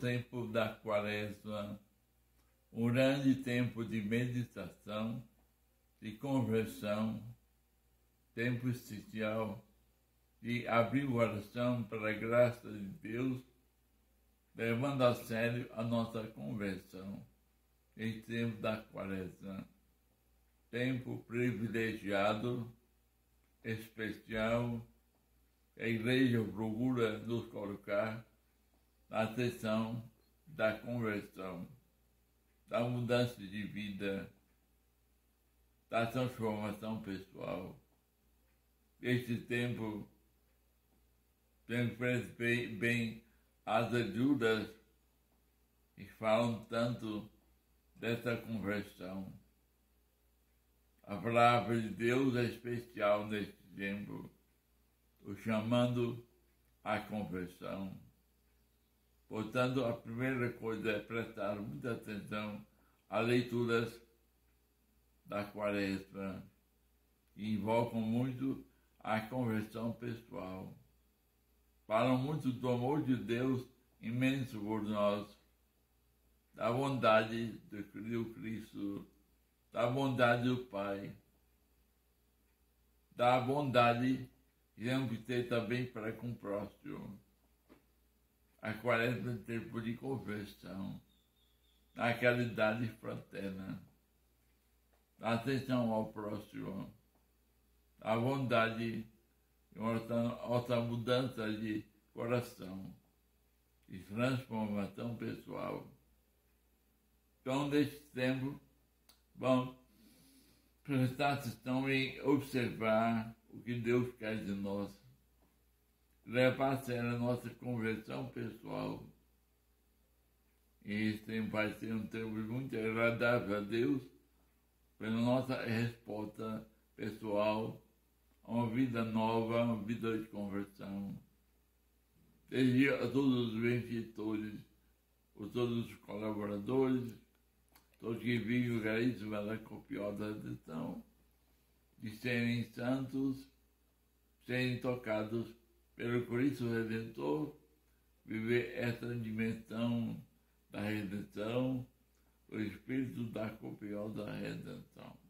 tempo da quaresma, um grande tempo de meditação, de conversão, tempo especial de abrir o coração para a graça de Deus, levando a sério a nossa conversão em tempo da quaresma. Tempo privilegiado, especial, a igreja procura nos colocar na atenção da conversão, da mudança de vida, da transformação pessoal. Este tempo tem bem, bem as ajudas que falam tanto dessa conversão. A palavra de Deus é especial neste tempo, o chamando à conversão. Portanto, a primeira coisa é prestar muita atenção às leituras da quaresma, que invocam muito a conversão pessoal. Falam muito do amor de Deus imenso por nós, da bondade do Cristo, da bondade do Pai, da bondade que temos que ter também para com o próximo a quaresma é tempo de conversão, a caridade fraterna, a atenção ao próximo, a bondade e outra mudança de coração. E transformação pessoal. Então, neste tempo, vamos prestar atenção em observar o que Deus quer de nós levar a sério a nossa conversão pessoal. E isso vai ser um tempo muito agradável a Deus pela nossa resposta pessoal a uma vida nova, uma vida de conversão. Desejo a todos os benfeitores, a todos os colaboradores, todos que vivem o carisma da copiosa redenção, de serem santos, serem tocados pelo Cristo Redentor, viver essa dimensão da redenção, o espírito da copiosa redenção.